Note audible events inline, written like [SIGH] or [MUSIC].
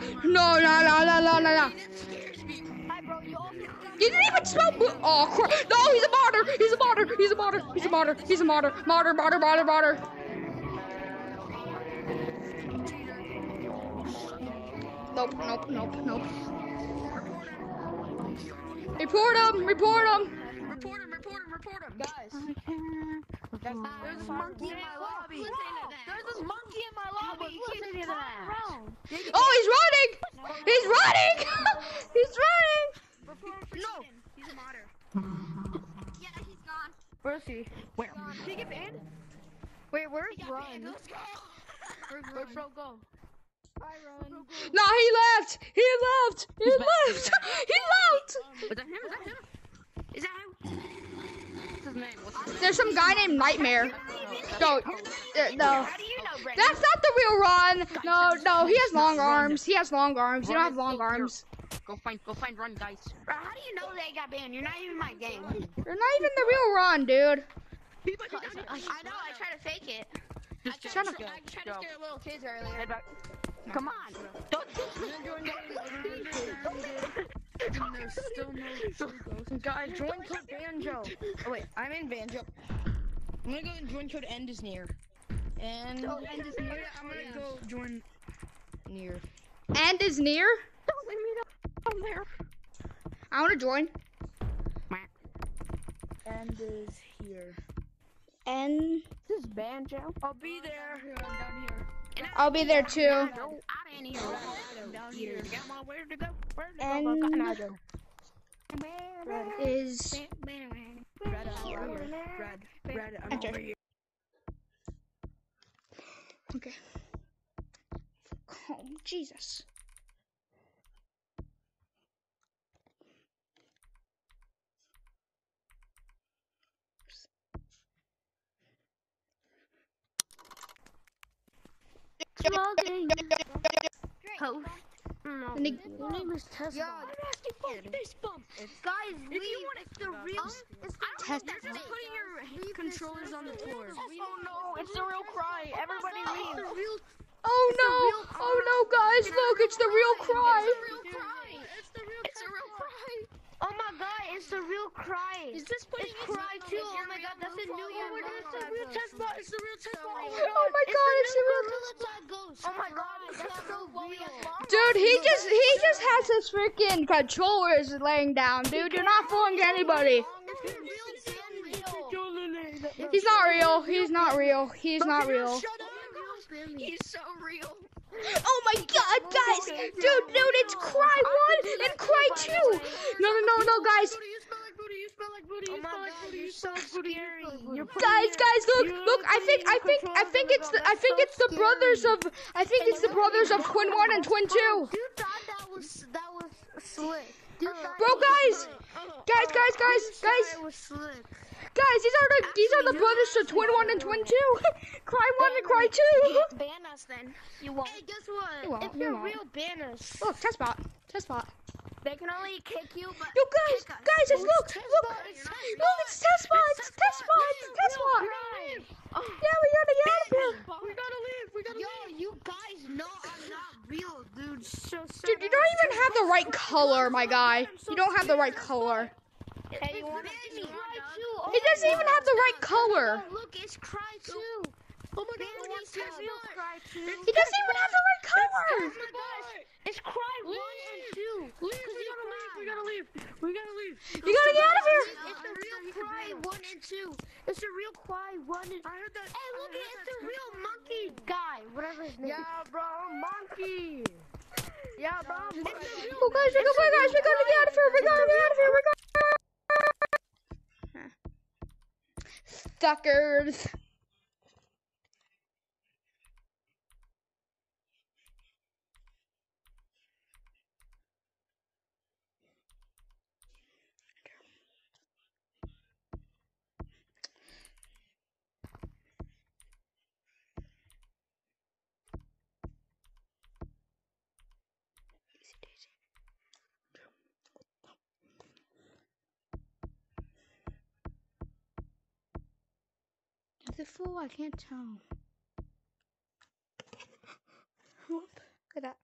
No, no, no, no, no, no, no. You didn't even smell Oh, crap. No, he's a modder. He's a modder. He's a modder. He's a modder. He's a modder. Modder, modder, modder, modder. Nope, nope, nope, nope. Report him. Report him. Report him, report him, report him. guys. There's this monkey in my lobby. There's this monkey in my lobby. He keeps Listen to that. Oh, he's running. [LAUGHS] He's running. he's running. No. He's a modder. Yeah, he's gone. Where is he? Where? Did he get banned? Wait, where's Run? let's go. Where's Where'd Bro go? Ron. No, he left. He left. He left. [LAUGHS] he left. Is that him? Is that him? Is that him? What's his name? What's his name? There's some guy named Nightmare. No, uh, no. How do you know, Brandon? That's not the real Run. No, no, he has long arms. He has long arms. You don't have long arms. Go find, go find Run, guys. Bro, how do you know they got banned? You're not even in my game. You're not even the real Run, dude. I know. I try to fake it. Just Shut up. I tried to go. scare little kids earlier. Come on. Don't. [LAUGHS] [LAUGHS] There's still no ghosts. Guys, join code Banjo. [LAUGHS] Oh wait, I'm in Banjo. I'm gonna go and join code End is near. And Oh, End is near? I'm gonna go join near. And is near. Don't leave me down there. I want to join. End is here. And This is Banjo. I'll be there. I'm down here. I'll be there too. No, I ain't here. Down here. Got my where to go? Where to? And Cotton Eye Joe. is Red, here. Red, red, I'm Enter. over here. okay. Oh, Jesus. Host. No. Nick- Your name is Tesla. Guys, If leave. you want it's the real. It's the Test- You're just putting your controllers on the floor. Oh no, it's the real cry. Everybody leave. Oh no! Oh no, guys! Look, it's the real cry. Real cry. It's the real It's a real cry. Oh my god, it's the real cry. He's just putting It's cry too. Oh my god, that's a new Oh, one. it's It's the real test bot. It's the real test bot. Oh my God! It's the real. Oh my god, that's so real. Dude, he just he just has his freaking controllers laying down, dude. You're not fooling anybody. He's not real. He's not real. He's not real. He's so real. Oh my god, guys! Dude, dude, it's Cry 1 and Cry 2! No, no, no, no, guys. Booty, oh you smell like booty. You smell like booty. Oh You smell like booty. you're so smell like booty. scary. You're Guys, guys, look, look, I think, I think, I think it's the, I think it's the brothers of, I think it's the brothers of Twin 1 and Twin 2. Dude thought that was that was slick. Bro, guys! Guys, guys, guys, guys, that was slick. guys, these are the, these are the brothers to Twin 1 and Twin 2. [LAUGHS] Cry 1 and Cry 2. Ban us then. You won't. Hey, guess what? You won't, if you you're won't. real, ban us. Look, test bot, test bot. They can only kick you, but Yo, guys, guys, it's look, look, it's test look, it's test bot, it's test bot, it's test bot. Yeah, we gotta get out of here. We gotta leave. We gotta Yo, leave. you guys know I'm not real, dude. So Dude, you don't even have the right color, my guy. You don't have the right color. Hey, you want to me? He doesn't even have the right color. Look, it's Cry too. Oh my god, wants he's to so real good. Cry too. He doesn't even have the right color. It's Cry one and two. Leave. We gotta leave. We gotta leave. We gotta leave. You gotta get out of here. It's the real Cry one and two. It's the real Cry one and. I heard that. Hey, look, it's the real monkey guy, whatever his name. Is. Yeah, bro, monkey. Yeah, bro. Oh, guys, we gotta, guys, we gotta get out of here. We gotta get out of here. We gotta. Suckers. Is it full? I can't tell. [LAUGHS] Whoop. Look at that.